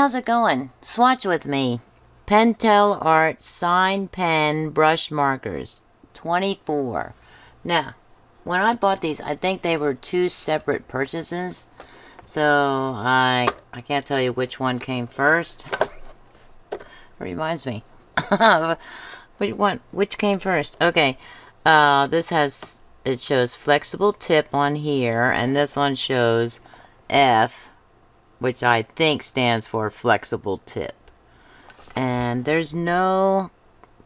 How's it going? Swatch with me. Pentel Art Sign Pen Brush Markers. 24. Now, when I bought these, I think they were two separate purchases. So, I I can't tell you which one came first. Reminds me. which one? Which came first? Okay. Uh, this has, it shows flexible tip on here. And this one shows F, which I think stands for flexible tip. And there's no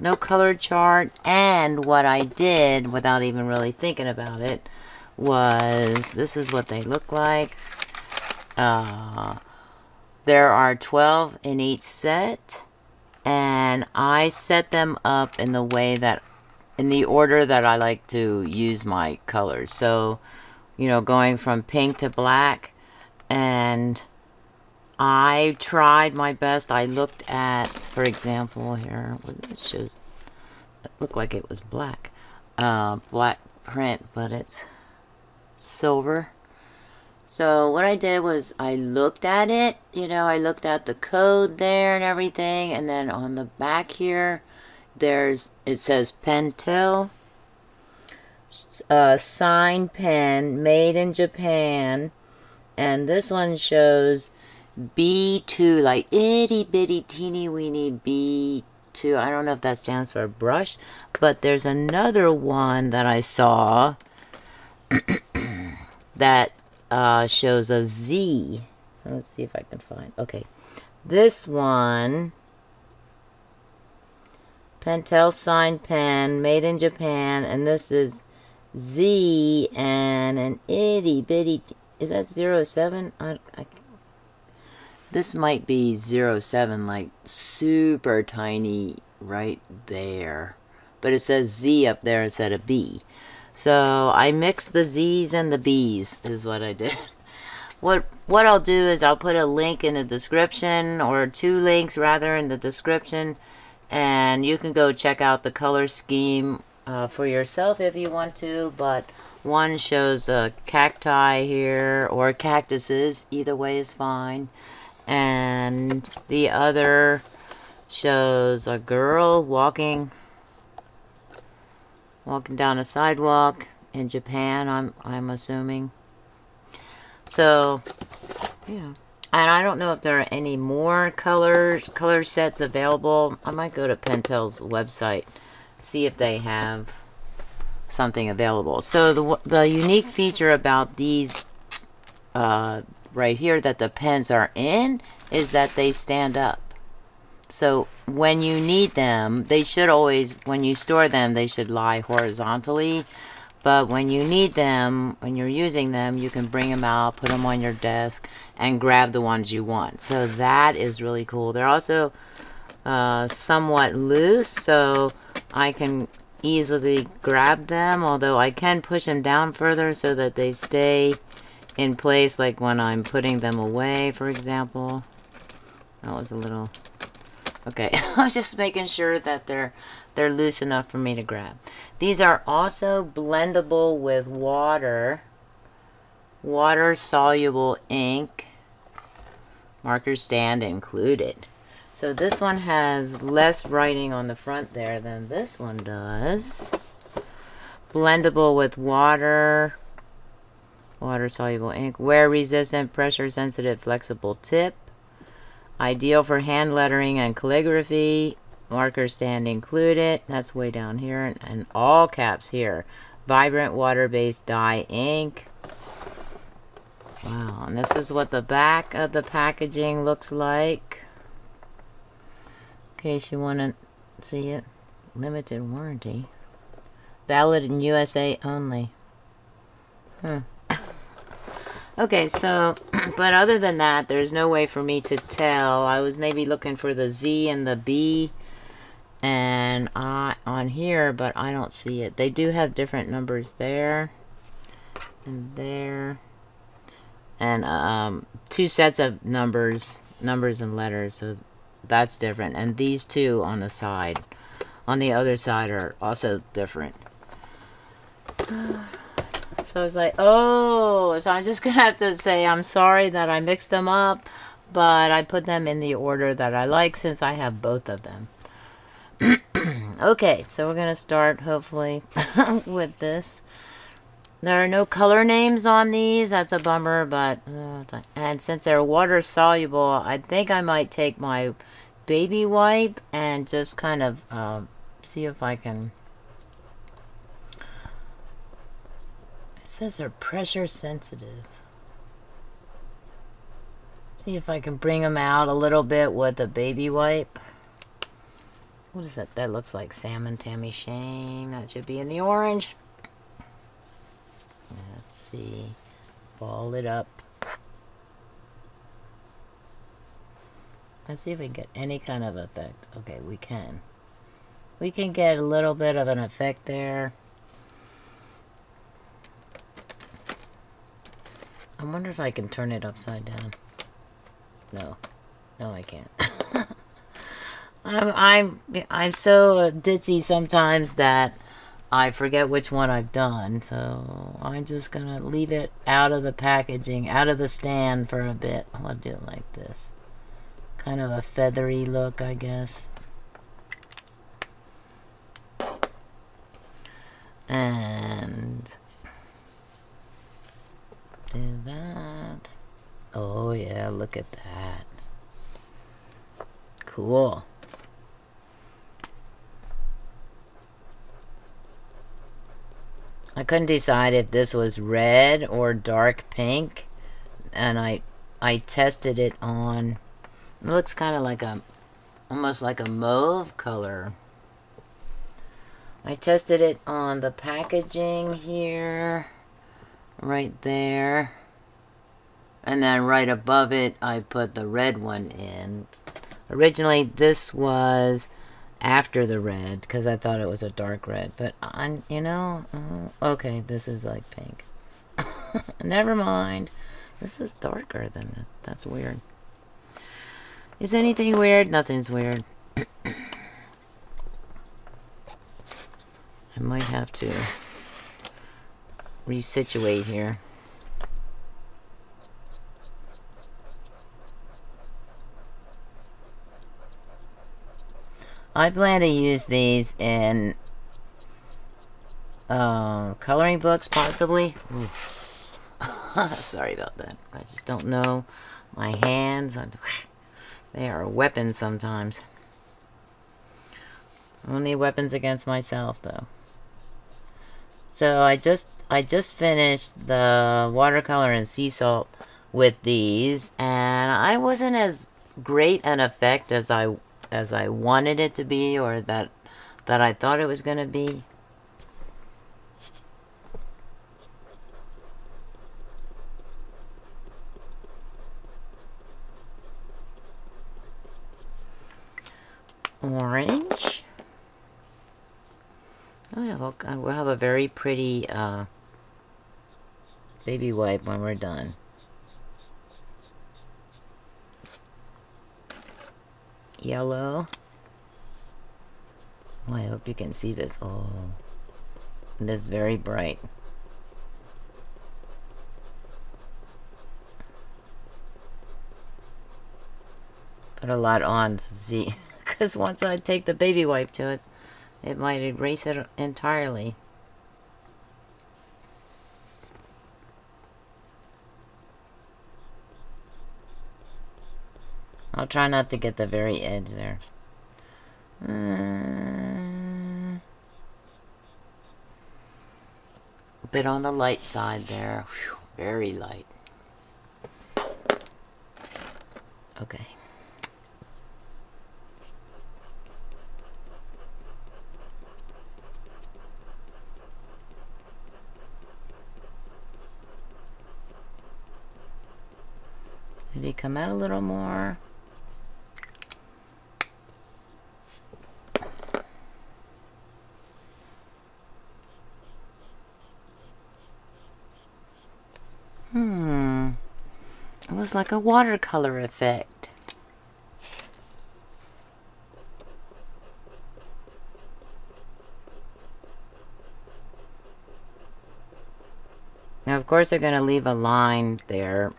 no color chart. And what I did without even really thinking about it was this is what they look like. Uh, there are 12 in each set. And I set them up in the way that in the order that I like to use my colors. So you know going from pink to black and I tried my best. I looked at, for example, here, it shows, it looked like it was black, uh, black print, but it's silver. So what I did was I looked at it, you know, I looked at the code there and everything, and then on the back here, there's, it says Pentel, uh, sign pen, made in Japan, and this one shows B2, like itty bitty teeny weeny B2. I don't know if that stands for a brush, but there's another one that I saw that uh, shows a Z. So let's see if I can find. Okay. This one, Pentel sign pen, made in Japan, and this is Z and an itty bitty. Is that 07? I, I this might be 07, like super tiny right there. But it says Z up there instead of B. So I mixed the Z's and the B's is what I did. What what I'll do is I'll put a link in the description or two links rather in the description and you can go check out the color scheme uh, for yourself if you want to but one shows a cacti here or cactuses either way is fine and the other shows a girl walking walking down a sidewalk in Japan I'm I'm assuming. So yeah. And I don't know if there are any more color color sets available. I might go to Pentel's website see if they have something available. So the the unique feature about these uh, right here that the pens are in is that they stand up. So when you need them, they should always, when you store them, they should lie horizontally. But when you need them, when you're using them, you can bring them out, put them on your desk, and grab the ones you want. So that is really cool. They're also uh, somewhat loose, so I can easily grab them, although I can push them down further so that they stay in place, like when I'm putting them away, for example. That was a little... Okay, I was just making sure that they're they're loose enough for me to grab. These are also blendable with water. Water-soluble ink. Marker stand included. So this one has less writing on the front there than this one does. Blendable with water water soluble ink, wear resistant, pressure sensitive, flexible tip. Ideal for hand lettering and calligraphy. Marker stand included. That's way down here. And, all caps here. Vibrant water-based dye ink. Wow, and this is what the back of the packaging looks like. In case you want to see it. Limited warranty. Valid in USA only. Hmm. Okay, so, but other than that, there's no way for me to tell. I was maybe looking for the Z and the B and I on here, but I don't see it. They do have different numbers there and there and um, two sets of numbers, numbers and letters, so that's different. And these two on the side, on the other side are also different. So I was like, oh, so I'm just going to have to say I'm sorry that I mixed them up. but I put them in the order that I like since I have both of them. okay, so we're going to start hopefully with this. There are no color names on these. That's a bummer, but... Uh, and since they're water soluble, I think I might take my baby wipe and just kind of uh, see if I can... says they're pressure sensitive. See if I can bring them out a little bit with a baby wipe. What is that? That looks like salmon Tammy Shame. That should be in the orange Let's see. Ball it up. Let's see if we can get any kind of effect. Okay, we can. We can get a little bit of an effect there. I wonder if I can turn it upside down. No. No, I can't. I'm I'm I'm so ditzy sometimes that I forget which one I've done, so I'm just gonna leave it out of the packaging, out of the stand for a bit. I'll do it like this. Kind of a feathery look, I guess. And do that. Oh yeah, look at that. Cool. I couldn't decide if this was red or dark pink. And I I tested it on it looks kind of like a almost like a mauve color. I tested it on the packaging here right there. And then right above it I put the red one in. Originally this was after the red because I thought it was a dark red. But, on, you know, uh, okay, this is like pink. Never mind. This is darker than this. That's weird. Is anything weird? Nothing's weird. I might have to resituate here. I plan to use these in uh, coloring books, possibly. Sorry about that. I just don't know. My hands, they are weapons sometimes. Only weapons against myself, though. So I just I just finished the watercolor and sea salt with these, and I wasn't as great an effect as I as I wanted it to be or that that I thought it was going to be. Orange. Oh yeah, we'll, we'll have a very pretty uh, baby wipe when we're done. yellow. Oh, I hope you can see this. Oh, it is very bright. Put a lot on to see, because once I take the baby wipe to it, it might erase it entirely. I'll try not to get the very edge there. Uh, a bit on the light side there. Whew, very light. Okay. Maybe come out a little more. Hmm. It was like a watercolor effect. Now, of course, they're going to leave a line there.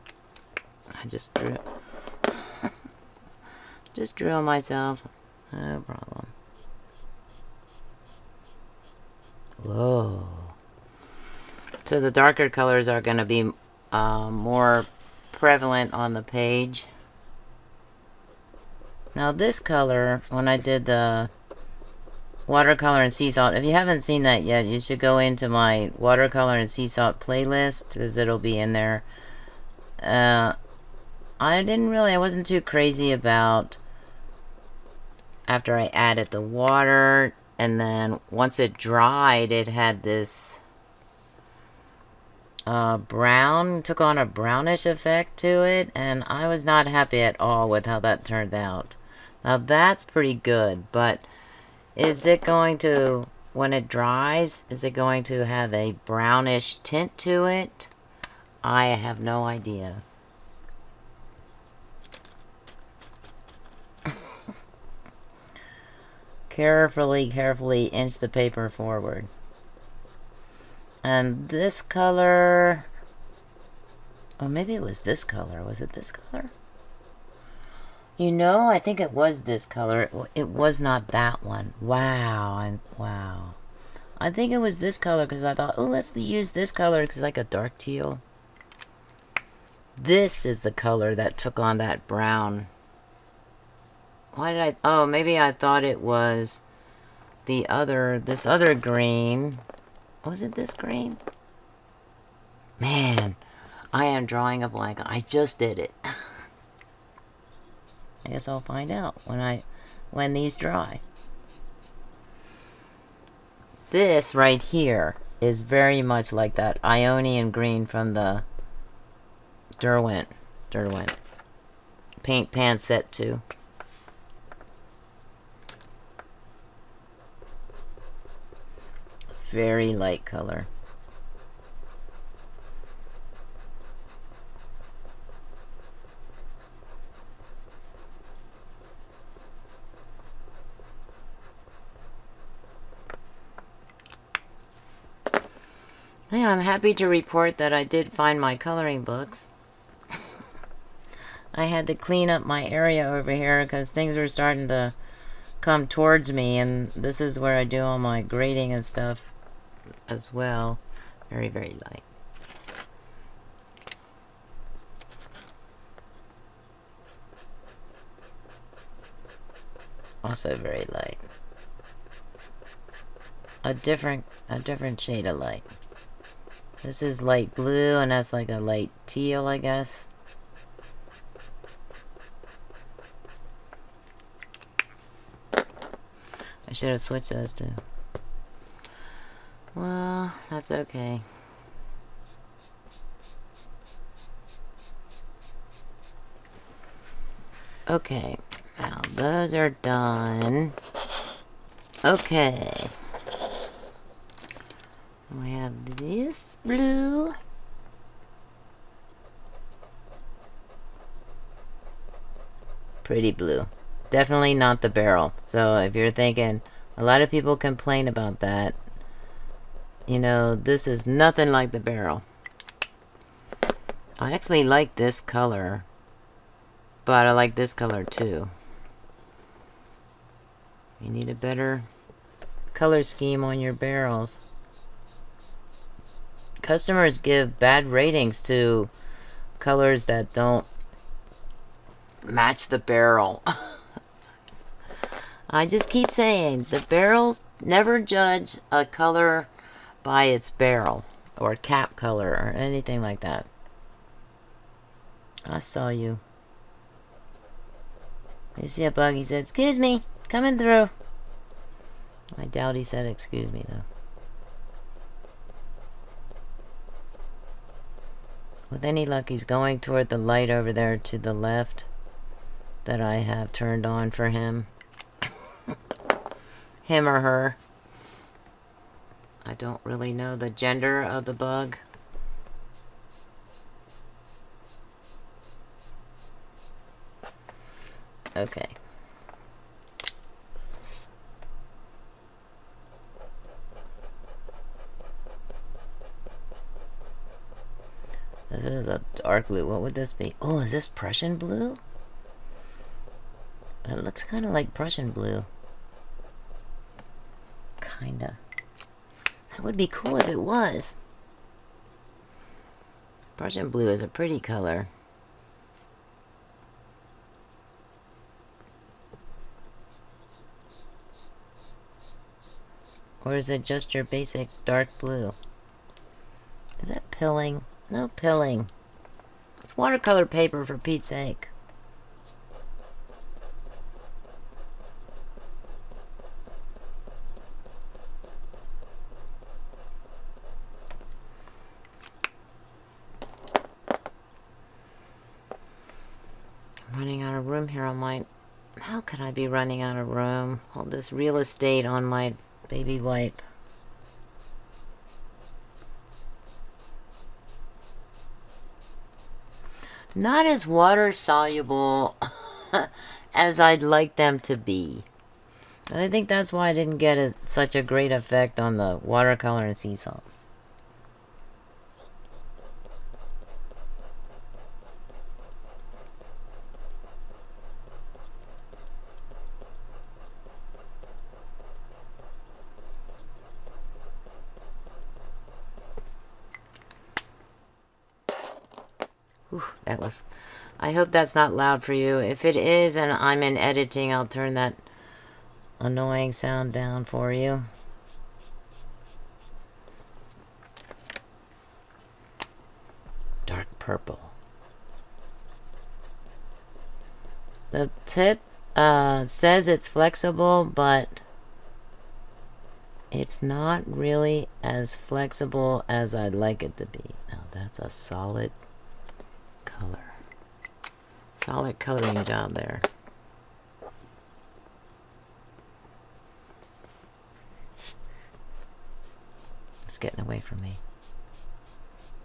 I just drew it. just drew on myself. No problem. Whoa. So the darker colors are going to be uh, more prevalent on the page. Now this color, when I did the watercolor and sea salt, if you haven't seen that yet, you should go into my watercolor and sea salt playlist, because it'll be in there. Uh, I didn't really, I wasn't too crazy about after I added the water, and then once it dried, it had this uh, brown, took on a brownish effect to it, and I was not happy at all with how that turned out. Now that's pretty good, but is it going to, when it dries, is it going to have a brownish tint to it? I have no idea. Carefully, carefully inch the paper forward. And this color... Oh, maybe it was this color. Was it this color? You know, I think it was this color. It, was not that one. Wow. And wow. I think it was this color because I thought, oh, let's use this color because it's like a dark teal. This is the color that took on that brown. Why did I... Oh, maybe I thought it was the other... This other green. Was it this green? Man, I am drawing a blank. I just did it. I guess I'll find out when I when these dry. This right here is very much like that Ionian green from the Derwent Derwent paint pan set 2. Very light color. Yeah, I'm happy to report that I did find my coloring books. I had to clean up my area over here because things were starting to come towards me and this is where I do all my grading and stuff as well. Very, very light. Also very light. A different, a different shade of light. This is light blue, and that's like a light teal, I guess. I should have switched those two. Well, that's okay. Okay, now those are done. Okay. We have this blue. Pretty blue. Definitely not the barrel. So if you're thinking, a lot of people complain about that. You know, this is nothing like the barrel. I actually like this color. But I like this color too. You need a better color scheme on your barrels customers give bad ratings to colors that don't match the barrel. I just keep saying, the barrels never judge a color by its barrel or cap color or anything like that. I saw you. You see a bug, he said, excuse me, coming through. I doubt he said excuse me though. With any luck, he's going toward the light over there to the left that I have turned on for him. him or her. I don't really know the gender of the bug. Okay. This is a dark blue. What would this be? Oh, is this Prussian blue? It looks kind of like Prussian blue. Kinda. That would be cool if it was. Prussian blue is a pretty color. Or is it just your basic dark blue? Is that pilling? No pilling. It's watercolor paper for Pete's sake. I'm running out of room here on my... How could I be running out of room? All this real estate on my baby wipe. Not as water soluble as I'd like them to be. And I think that's why I didn't get a, such a great effect on the watercolor and sea salt. That was... I hope that's not loud for you. If it is and I'm in editing, I'll turn that annoying sound down for you. Dark purple. The tip uh, says it's flexible, but it's not really as flexible as I'd like it to be. Now that's a solid color. Solid coloring job there. It's getting away from me.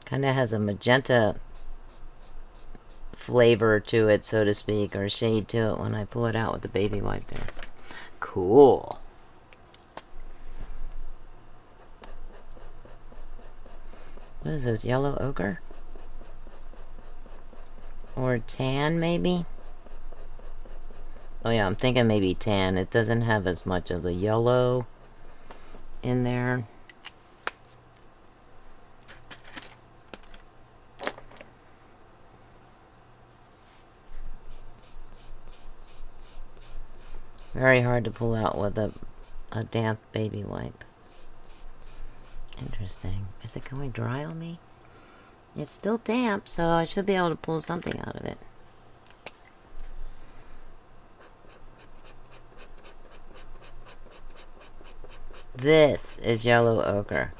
Kind of has a magenta flavor to it, so to speak, or shade to it when I pull it out with the baby wipe there. Cool. What is this, yellow ochre? Or tan, maybe? Oh yeah, I'm thinking maybe tan. It doesn't have as much of the yellow in there. Very hard to pull out with a, a damp baby wipe. Interesting. Is it going dry on me? It's still damp, so I should be able to pull something out of it. This is yellow ochre.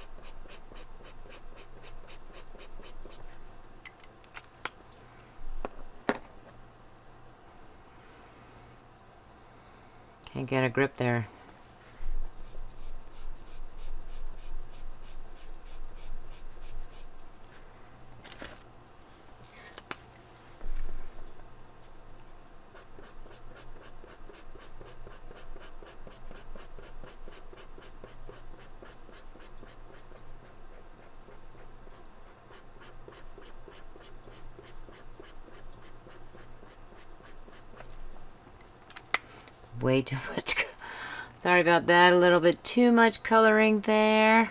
Can't get a grip there. Way too much. Sorry about that. A little bit too much coloring there.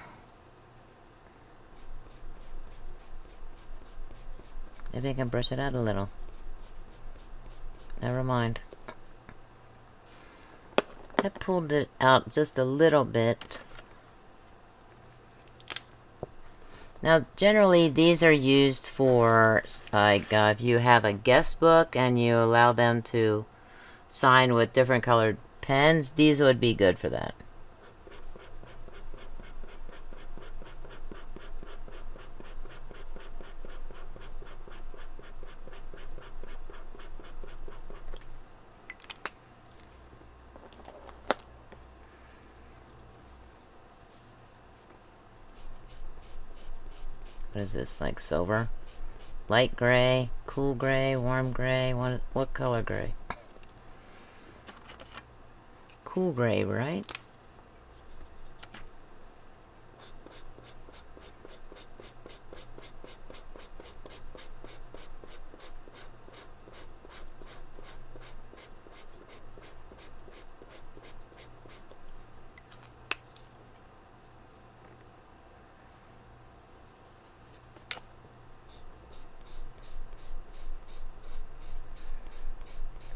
Maybe I can brush it out a little. Never mind. I pulled it out just a little bit. Now, generally, these are used for, like, uh, if you have a guest book and you allow them to sign with different colored pens, these would be good for that. What is this, like silver? Light gray, cool gray, warm gray, what, what color gray? cool grave, right?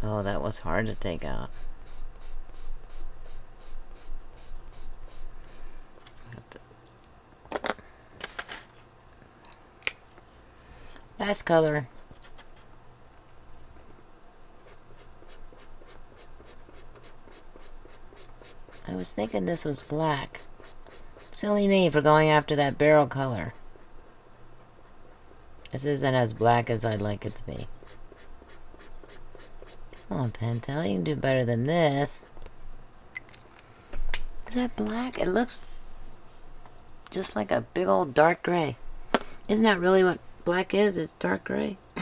Oh, that was hard to take out. Last color. I was thinking this was black. Silly me for going after that barrel color. This isn't as black as I'd like it to be. Come on, Pentel. You can do better than this. Is that black? It looks just like a big old dark gray. Isn't that really what black is? It's dark gray.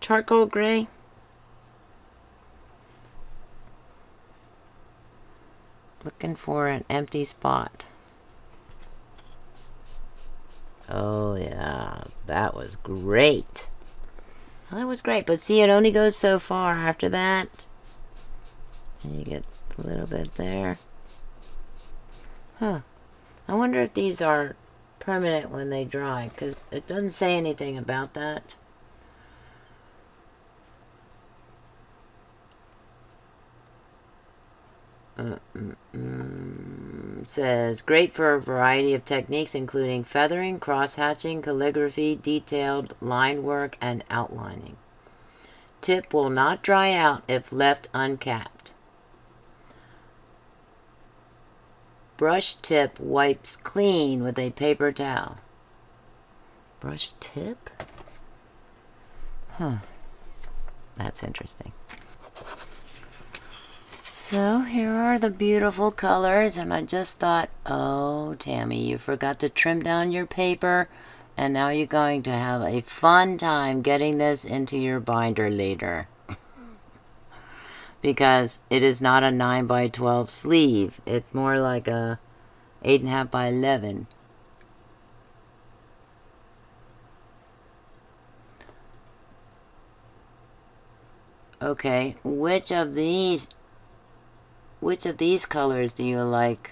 Charcoal gray. Looking for an empty spot. Oh, yeah. That was great. Well, that was great. But see, it only goes so far after that. And you get a little bit there. Huh. I wonder if these are permanent when they dry. Because it doesn't say anything about that. Uh, mm, mm, says great for a variety of techniques including feathering, cross hatching, calligraphy, detailed line work, and outlining. Tip will not dry out if left uncapped. Brush tip wipes clean with a paper towel. Brush tip? Huh. That's interesting. So here are the beautiful colors and I just thought, oh Tammy, you forgot to trim down your paper and now you're going to have a fun time getting this into your binder later. Because it is not a 9 by 12 sleeve. It's more like a 8.5 by 11. Okay, which of these which of these colors do you like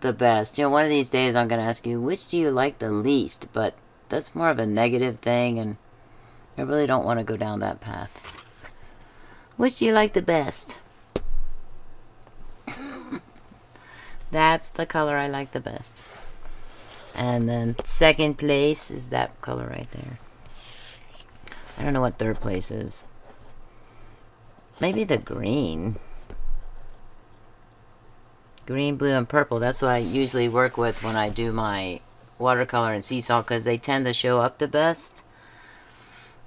the best? You know, one of these days I'm going to ask you, which do you like the least? But that's more of a negative thing, and I really don't want to go down that path. Which do you like the best? that's the color I like the best. And then second place is that color right there. I don't know what third place is. Maybe the green green, blue, and purple. That's what I usually work with when I do my watercolor and sea salt because they tend to show up the best.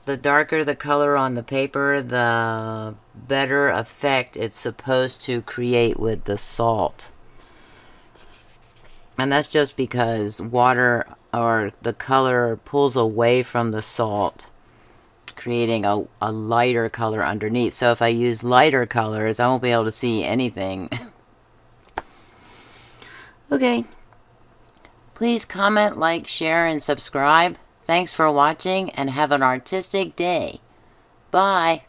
The darker the color on the paper, the better effect it's supposed to create with the salt. And that's just because water or the color pulls away from the salt, creating a, a lighter color underneath. So if I use lighter colors, I won't be able to see anything Okay. Please comment, like, share, and subscribe. Thanks for watching and have an artistic day. Bye.